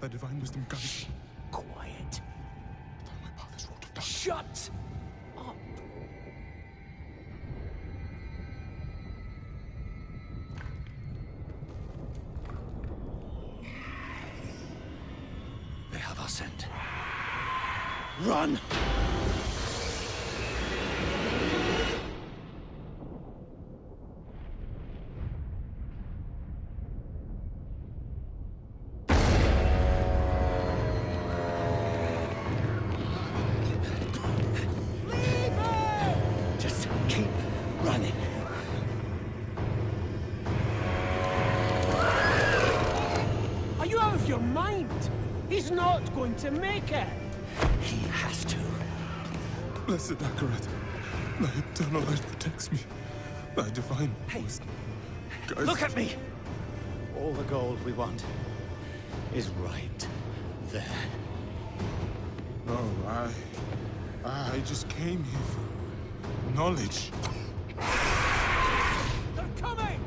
Thy divine wisdom guides me. Quiet. Thou my path is wrought of darkness. Shut up. They have our scent. Run! He's not going to make it. He has to. Blessed Akarat, thy eternal light protects me. Thy divine wisdom guides Look at me! All the gold we want is right there. No, I... I just came here for knowledge. They're coming!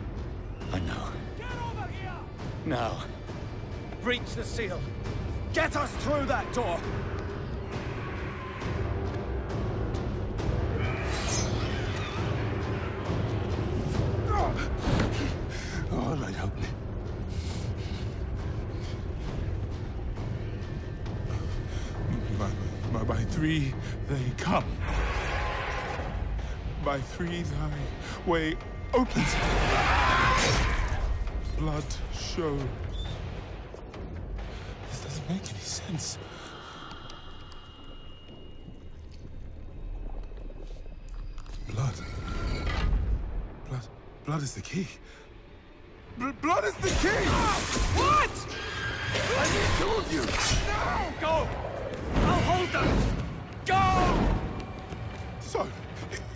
I know. Get over here! Now, breach the seal. Get us through that door! Oh, Lord, help me. By, by, by three they come. By three thy way opens. Blood show. Make any sense. Blood. Blood. Blood is the key. Bl- blood is the key! What? I need two of you! Go! I'll hold them! Go! So,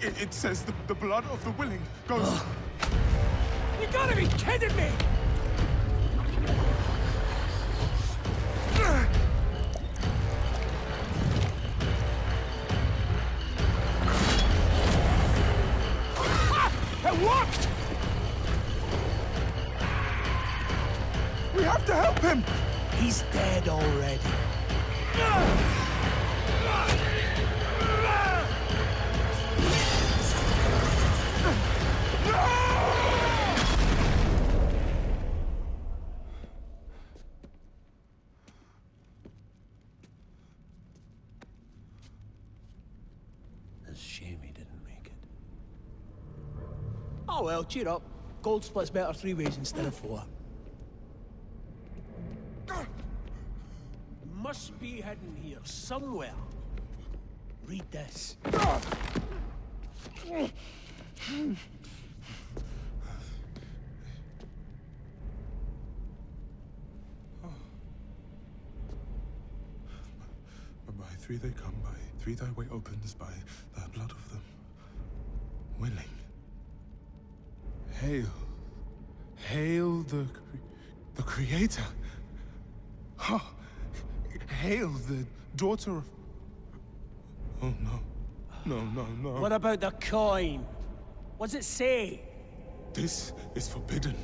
it, it says the, the blood of the willing goes. You gotta be kidding me! It worked! we have to help him! He's dead already. Ah! Well, cheer up. Gold splits better three ways instead of four. Must be hidden here somewhere. Read this. By three they come, by three thy way opens, by the blood of them willing. Hail. Hail the, the Creator. Ha! Hail the daughter of. Oh no. No, no, no. What about the coin? What's it say? This is forbidden.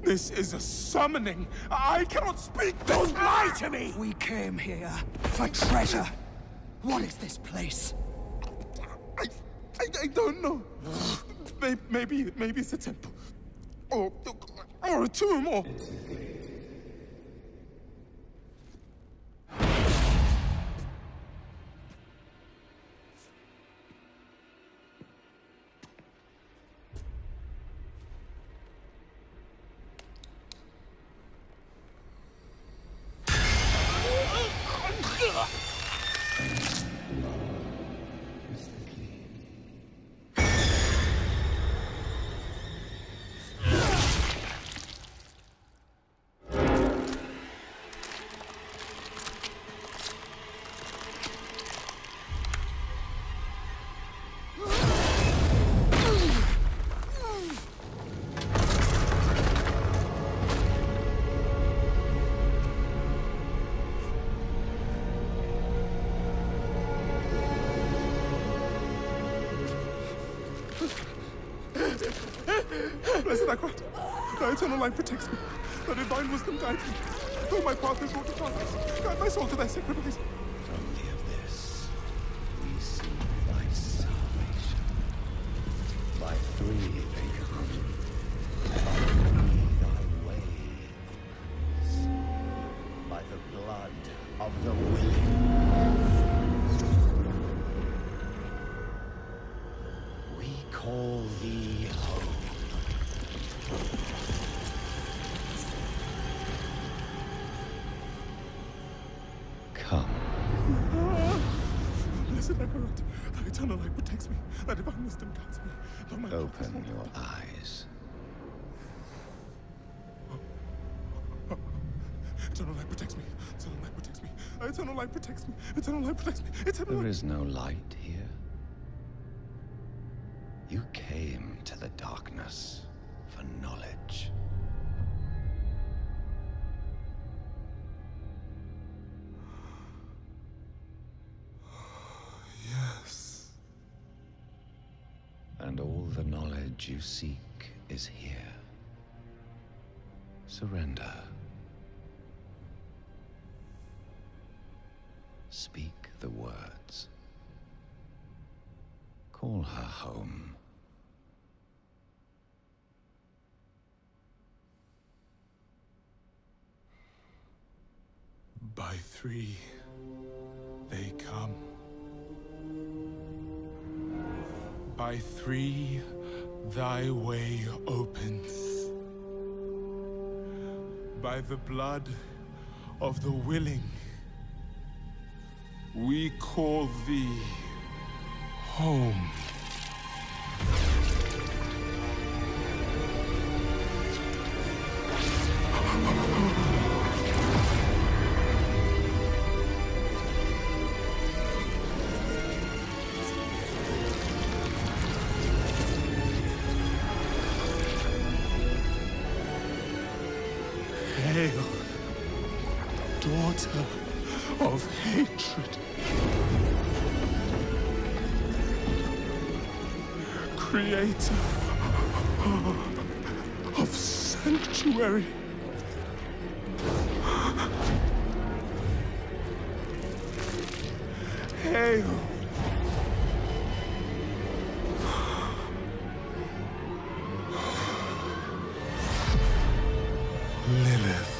This is a summoning. I cannot speak. Don't lie to me! We came here for treasure. What is this place? I, I, don't know. Maybe, maybe, maybe it's a temple, or, or a tomb, or. Blessed Akarat, thy eternal light protects me. Thy divine wisdom guides me. know my path is wrought to darkness. Guide my soul to thy sacred. Come. Blessed Akarat, thy eternal light protects me. Thy divine wisdom guides me. Open your eyes. Eternal light protects me. Eternal light protects me. Eternal light protects me. Eternal light protects me. Eternal There light. is no light here. You came to the darkness knowledge you seek is here. Surrender. Speak the words. Call her home. By three, they come. By three, thy way opens. By the blood of the willing, we call thee home. Daughter of hatred. Creator of sanctuary. Hail. Lilith.